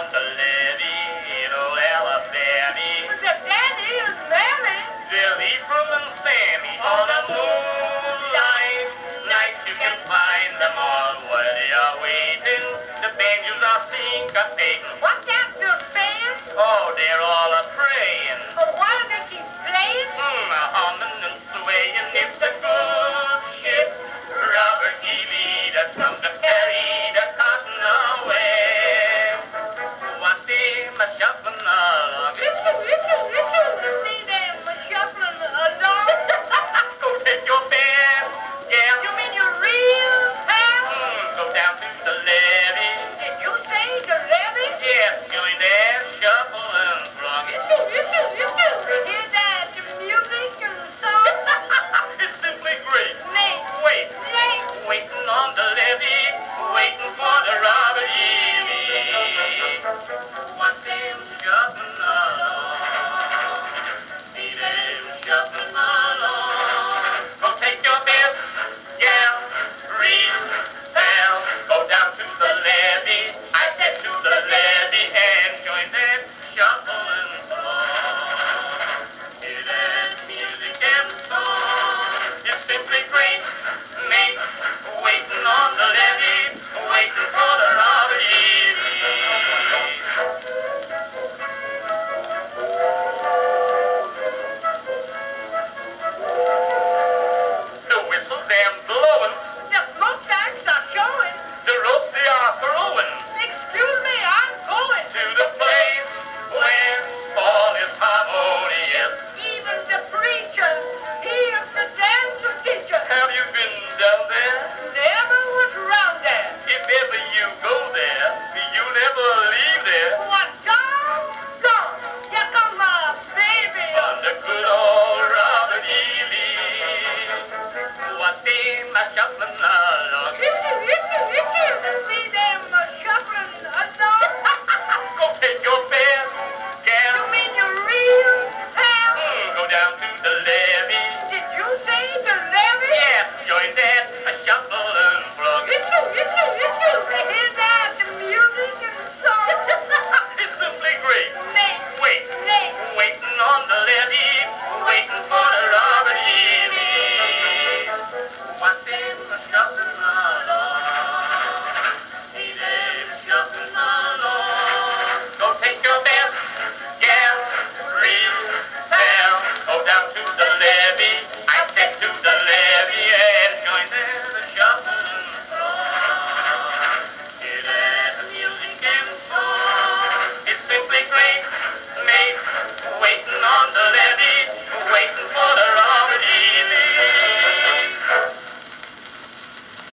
wants a levee, it'll have is fammy. Was it Fanny or Sammy? Silly from Little Sammy. On a moonlight night you can find them all. What are you waiting? The banjos are syncopation. What's that?